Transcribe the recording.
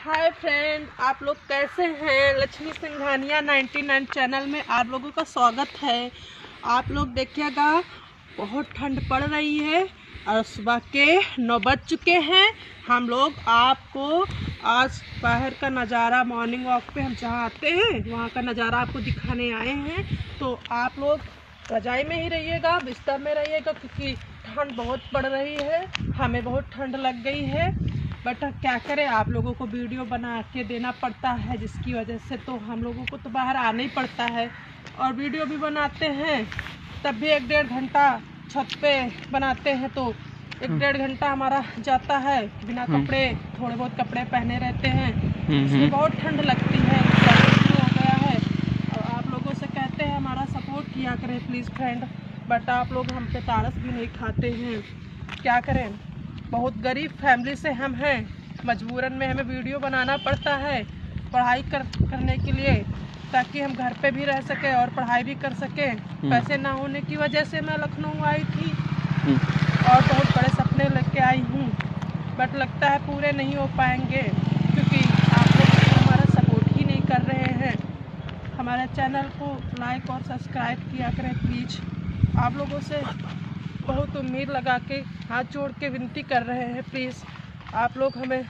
Hi friend, आप लोग कैसे हैं? लक्ष्मी सिंघानिया 99 चैनल में आप लोगों का स्वागत है। आप लोग देखिएगा, बहुत ठंड पड़ रही है और सुबह के नौ बज चुके हैं। हम लोग आपको आज बाहर का नज़ारा मॉर्निंग वॉक पे हम जहाँ आते हैं, वहाँ का नज़ारा आपको दिखाने आए हैं। तो आप लोग रजाई में ही रहिएगा, बिस्तर में रहिएगा, क्योंकि ठंड बहुत पड़ रही है। हमें बहुत ठंड लग गई है। बट क्या करें आप लोगों को वीडियो बना के देना पड़ता है जिसकी वजह से तो हम लोगों को तो बाहर आना ही पड़ता है। और वीडियो भी बनाते हैं तब भी एक डेढ़ घंटा छत पे बनाते हैं तो एक डेढ़ घंटा हमारा जाता है। बिना हम्म। कपड़े थोड़े बहुत कपड़े पहने रहते हैं। हम्म, इसमें हम्म। बहुत ठंड लगती है हो गया है। और आप लोगों से कहते हैं हमारा सपोर्ट किया करें प्लीज़ फ्रेंड बट आप लोग हम पे तारस भी नहीं खाते हैं। क्या करें? बहुत गरीब फैमिली से हम हैं। मजबूरन में हमें वीडियो बनाना पड़ता है पढ़ाई कर करने के लिए ताकि हम घर पे भी रह सकें और पढ़ाई भी कर सकें। पैसे ना होने की वजह से मैं लखनऊ आई थी हम्म, और बहुत बड़े सपने लेके आई हूँ। बट लगता है पूरे नहीं हो पाएँगे क्योंकि आप लोग हमारा सपोर्ट ही नहीं कर रहे हैं। हमारे चैनल को लाइक और सब्सक्राइब किया करें प्लीज़ आप लोगों से उम्मीद लगा के हाथ जोड़ के विनती कर रहे हैं। प्लीज़ आप लोग हमें